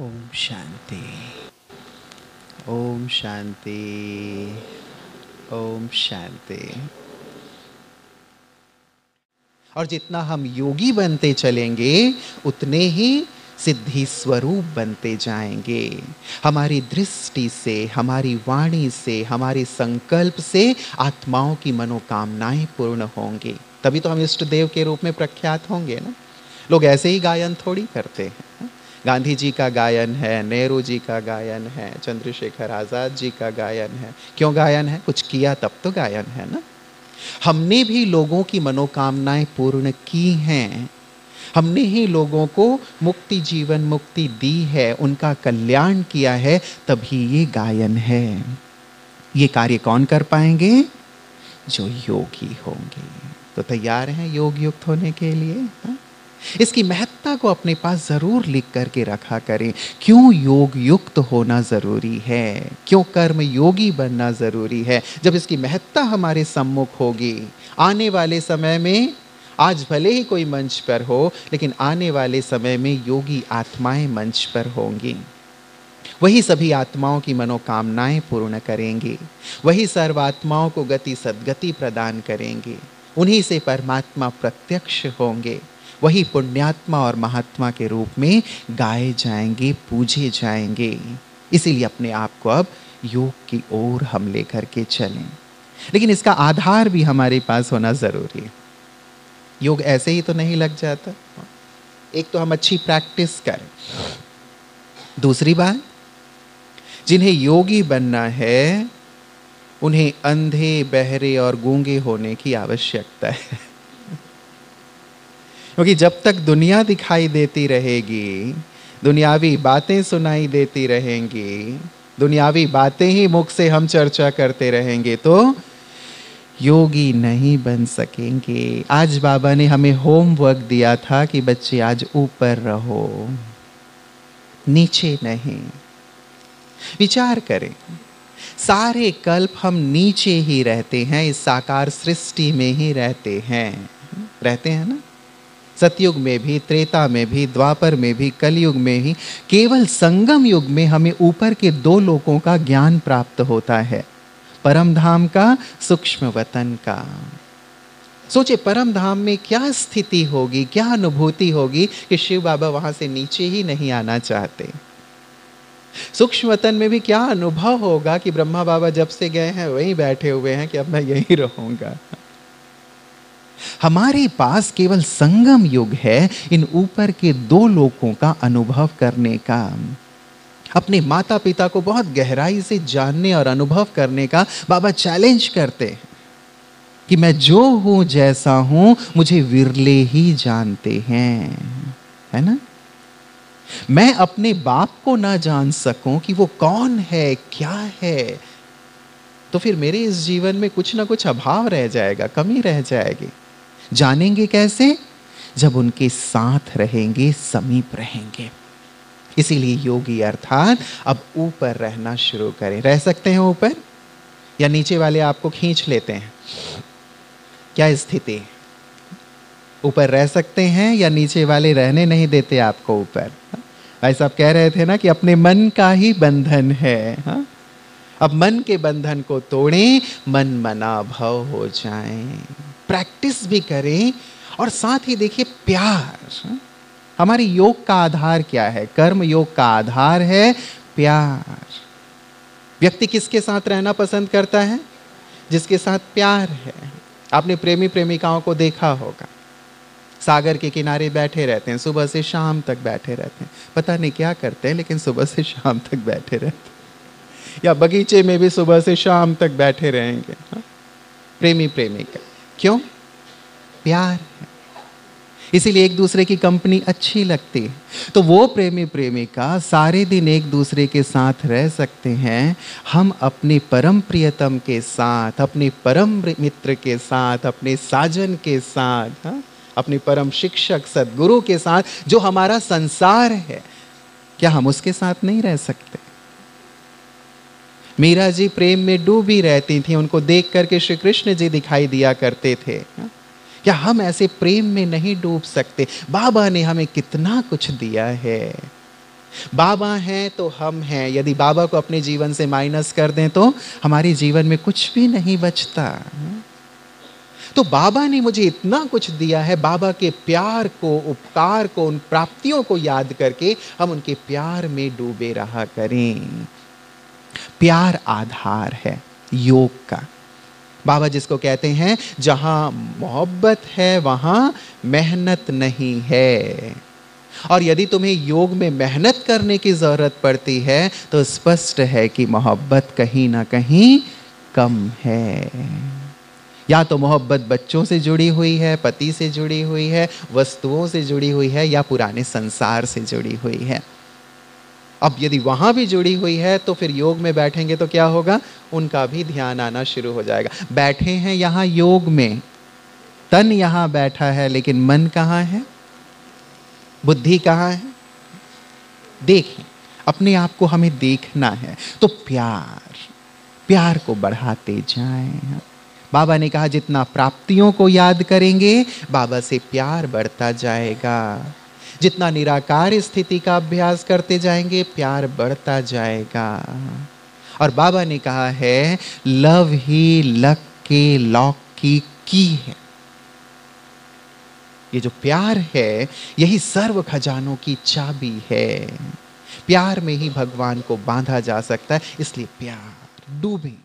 ओम शांति। ओम शांति। ओम शांति। और जितना हम योगी बनते चलेंगे, उतने ही सिद्धि स्वरूप बनते जाएँगे। हमारी दृष्टि से, हमारी वाणी से, हमारे संकल्प से आत्माओं की मनोकामनाएँ पूर्ण होंगी। तभी तो हम इष्ट देव के रूप में प्रख्यात होंगे ना। लोग ऐसे ही गायन थोड़ी करते हैं। गांधी जी का गायन है, नेहरू जी का गायन है, चंद्रशेखर आज़ाद जी का गायन है। क्यों गायन है? कुछ किया तब तो गायन है ना। हमने भी लोगों की मनोकामनाएँ पूर्ण की हैं। हमने ही लोगों को मुक्ति जीवन मुक्ति दी है, उनका कल्याण किया है, तभी ये गायन है। ये कार्य कौन कर पाएँगे? जो योगी होंगे। तो तैयार हैं योग युक्त होने के लिए, हा? इसकी महत्ता को अपने पास ज़रूर लिख करके रखा करें। क्यों योग युक्त होना ज़रूरी है? क्यों कर्म योगी बनना ज़रूरी है? जब इसकी महत्ता हमारे सम्मुख होगी। आने वाले समय में, आज भले ही कोई मंच पर हो, लेकिन आने वाले समय में योगी आत्माएँ मंच पर होंगी। वही सभी आत्माओं की मनोकामनाएँ पूर्ण करेंगे। वही सर्व आत्माओं को गति सदगति प्रदान करेंगे। उन्हीं से परमात्मा प्रत्यक्ष होंगे। वही पुण्यात्मा और महात्मा के रूप में गाए जाएँगे, पूजे जाएँगे। इसीलिए अपने आप को अब योग की ओर हम लेकर के चलें। लेकिन इसका आधार भी हमारे पास होना ज़रूरी है। योग ऐसे ही तो नहीं लग जाता। एक तो हम अच्छी प्रैक्टिस करें। दूसरी बात, जिन्हें योगी बनना है, उन्हें अंधे, बहरे और गूँगे होने की आवश्यकता है। क्योंकि जब तक दुनिया दिखाई देती रहेगी, दुनियावी बातें सुनाई देती रहेंगी, दुनियावी बातें ही मुख से हम चर्चा करते रहेंगे तो योगी नहीं बन सकेंगे। आज बाबा ने हमें होमवर्क दिया था कि बच्चे आज ऊपर रहो, नीचे नहीं। विचार करें, सारे कल्प हम नीचे ही रहते हैं, इस साकार सृष्टि में ही रहते हैं। रहते हैं ना? सतयुग में भी, त्रेता में भी, द्वापर में भी, कलयुग में ही, केवल संगम युग में हमें ऊपर के दो लोगों का ज्ञान प्राप्त होता है परम धाम का, सूक्ष्म वतन का। सोचे परम धाम में क्या स्थिति होगी, क्या अनुभूति होगी कि शिव बाबा वहाँ से नीचे ही नहीं आना चाहते? सूक्ष्म वतन में भी क्या अनुभव होगा कि ब्रह्मा बाबा जब से गए हैं, वहीं बैठे हुए हैं कि अब मैं यहीं रहूँगा? हमारे पास केवल संगम युग है, इन ऊपर के दो लोगों का अनुभव करने का। अपने माता पिता को बहुत गहराई से जानने और अनुभव करने का बाबा चैलेंज करते हैं कि मैं जो हूँ, जैसा हूँ, मुझे विरले ही जानते हैं। है ना? मैं अपने बाप को ना जान सकूँ कि वो कौन है, क्या है। तो फिर मेरे इस जीवन में कुछ ना कुछ अभाव रह जाएगा, कमी रह जाएगी। जानेंगे कैसे? जब उनके साथ रहेंगे, समीप रहेंगे। इसीलिए योगी अर्थात अब ऊपर रहना शुरू करें। रह सकते हैं ऊपर? या नीचे वाले आपको खींच लेते हैं? क्या स्थिति? ऊपर रह सकते हैं या नीचे वाले रहने नहीं देते आपको ऊपर? भाई साहब कह रहे थे ना कि अपने मन का ही बंधन है, हा? अब मन के बंधन को तोड़ें, मन मना भव हो जाए। प्रैक्टिस भी करें और साथ ही देखिए प्यार? हमारी योग का आधार क्या है? कर्म योग का आधार है प्यार। व्यक्ति किसके साथ रहना पसंद करता है? जिसके साथ प्यार है। आपने प्रेमी प्रेमिकाओं को देखा होगा। सागर के किनारे बैठे रहते हैं, सुबह से शाम तक बैठे रहते हैं। पता नहीं क्या करते हैं, लेकिन सुबह से शाम तक बैठे रहते हैं। या बगीचे में भी सुबह से शाम तक बैठे रहेंगे। हा? प्रेमी प्रेमिका। क्यों? प्यार है। इसीलिए एक दूसरे की कंपनी अच्छी लगती है। तो वो प्रेमी प्रेमिका सारे दिन एक दूसरे के साथ रह सकते हैं। हम अपने परम प्रियतम के साथ, अपने परम मित्र के साथ, अपने साजन के साथ, हा? अपने परम शिक्षक, सदगुरु के साथ जो हमारा संसार है, क्या हम उसके साथ नहीं रह सकते? मीरा जी प्रेम में डूबी रहती थी, उनको देख करके श्री कृष्ण जी दिखाई दिया करते थे। क्या हम ऐसे प्रेम में नहीं डूब सकते? बाबा ने हमें कितना कुछ दिया है। बाबा हैं तो हम हैं। यदि बाबा को अपने जीवन से माइनस कर दें तो हमारे जीवन में कुछ भी नहीं बचता। तो बाबा ने मुझे इतना कुछ दिया है, बाबा के प्यार को, उपकार को, उन प्राप्तियों को याद करके हम उनके प्यार में डूबे रहा करें। प्यार आधार है, योग का। बाबा जिसको कहते हैं, जहाँ मोहब्बत है, वहाँ मेहनत नहीं है। और यदि तुम्हें योग में मेहनत करने की ज़रूरत पड़ती है तो स्पष्ट है कि मोहब्बत कहीं ना कहीं कम है। या तो मोहब्बत बच्चों से जुड़ी हुई है, पति से जुड़ी हुई है, वस्तुओं से जुड़ी हुई है, या पुराने संसार से जुड़ी हुई है। अब यदि वहाँ भी जुड़ी हुई है तो फिर योग में बैठेंगे तो क्या होगा? उनका भी ध्यान आना शुरू हो जाएगा। बैठे हैं यहाँ योग में। तन यहाँ बैठा है, लेकिन मन कहाँ है? बुद्धि कहाँ है? देखें अपने आप को हमें देखना है। तो प्यार प्यार को बढ़ाते जाएँ बाबा ने कहा, जितना प्राप्तियों को याद करेंगे, बाबा से प्यार बढ़ता जाएगा। जितना निराकार स्थिति का अभ्यास करते जाएँगे, प्यार बढ़ता जाएगा। और बाबा ने कहा है, लव ही लक के लॉक की की है। ये जो प्यार है, यही सर्व खजानों की चाबी है। प्यार में ही भगवान को बांधा जा सकता है, इसलिए प्यार डूबे।